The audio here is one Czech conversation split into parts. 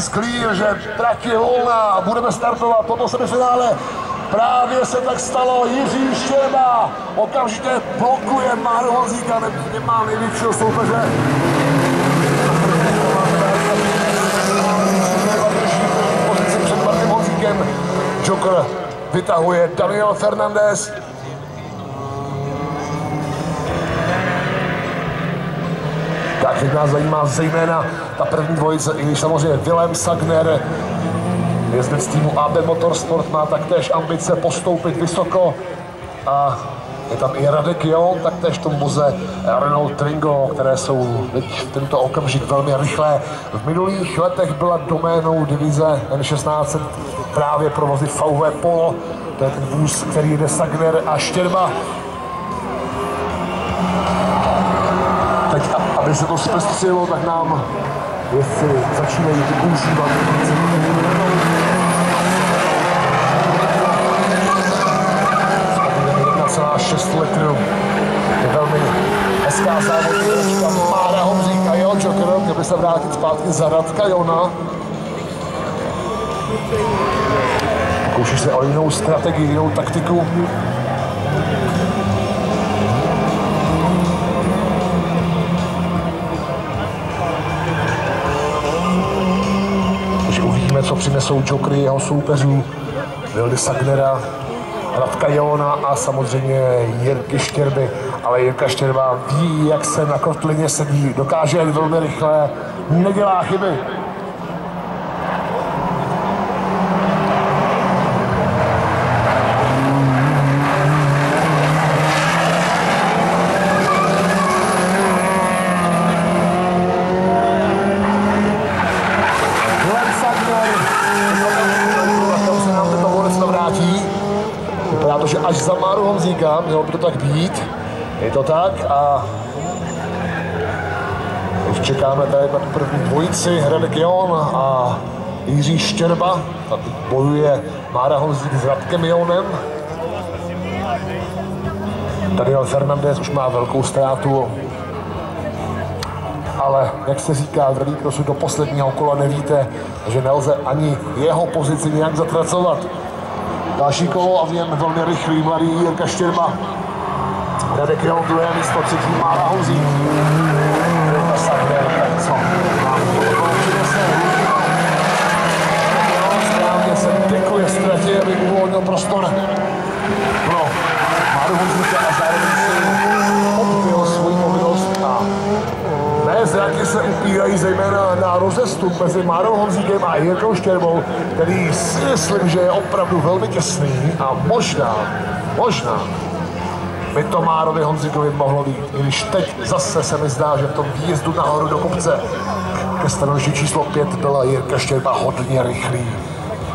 is clear, že trať je volná a budeme startovat toto semifinále. Právě se tak stalo, Jiří Štěba okamžitě blokuje Máru Honzíka, nemá největšího soupeře. Joker vytahuje Daniel Fernandez. Tak teď nás zajímá zejména ta první dvojice, i když samozřejmě Willem Sagner, jezdec týmu AB Motorsport, má taktéž ambice postoupit vysoko a je tam i Radek Jon, taktéž to muze Renault Tringo, které jsou teď v tento okamžik velmi rychlé. V minulých letech byla doménou divize N16 právě provozy VW Polo, to je ten vůz, který jde Sagner a Štěrba. Aby se to zpestřilo, tak nám jestli začínají využívat 1,6 litrů. Je velmi hezká závodnička Mára Honzík a jeho Joker, měl by se vrátit zpátky za Radka Jona. Pokouší se o jinou strategii, jinou taktiku. Takže uvidíme, co přinesou Jokery jeho soupeřů. Vildy Sagnera, Radka Jona a samozřejmě Jirky Štěrby. Ale Jirka Štěrba ví, jak se na kotlině sedí, dokáže jen velmi rychle, nedělá chyby. Až za Máru Honzíka, mělo by to tak být. Je to tak a teď čekáme tady na první dvojici, Jon a Jiří Štěrba. Tady bojuje Mára Honzík s Radkem Jonem. Daniel Fernandez už má velkou ztrátu, ale jak se říká v rallycrossu do posledního kola nevíte, že nelze ani jeho pozici nějak zatracovat. Další kolo a v něm velmi rychlý mladý Jirka Štěrba. Radek Jon, druhé místo, třetí Mára Houzí. Jirka Sander, tak co? Nám to kolo přinese. Správně se dekuje ztratě, aby uvolnil prostor pro Máru Houzíka a zároveň si odbyl svůj povinnost a Mé zraky se upírají zejména na rozestup mezi Márou Honzíkem a Jirkou Štěrbou, který si myslím, že je opravdu velmi těsný a možná, možná by to Márovi Honzíkovi mohlo být. I když teď zase se mi zdá, že v tom výjezdu nahoru do kopce ke stanovišti číslo 5 byla Jirka Štěrba hodně rychlý.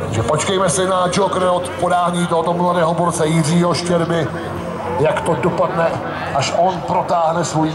Takže počkejme si na Joker od podání tohoto mladého borce Jiřího Štěrby, jak to dopadne, až on protáhne svoji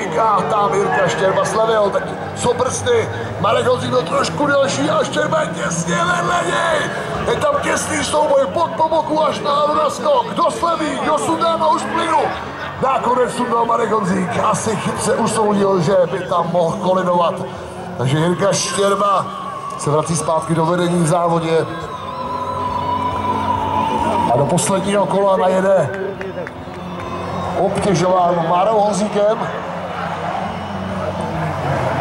a tam Jirka Štěrba slavil, tak jsou prsty. Marek Jozík byl trošku delší a Štěrba těsně vedle něj. Je tam těsný souboj pod po boku až na skok. Kdo sleví, kdo sundá už plynu. Nakonec sundal Marek Honzík. Asi chytře usoudil, že by tam mohl kolidovat. Takže Jirka Štěrba se vrací zpátky do vedení v závodě. A do posledního kola najede obtěžován Márou Honzíkem.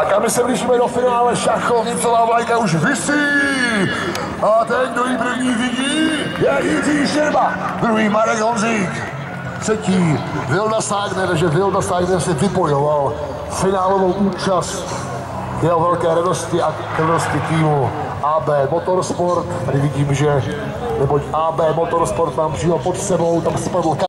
Tak a my se blížíme do finále, šachovnicová vlajka už vysí. A ten, kdo ji první vidí, je Jiří Šerba, druhý Marek Honzík, třetí Vilda Sagner, že Vilda Sagner si vybojoval finálovou účast jeho velké radosti a radosti týmu AB Motorsport. Tady vidím, že neboť AB Motorsport nám přijel pod sebou, tam spadl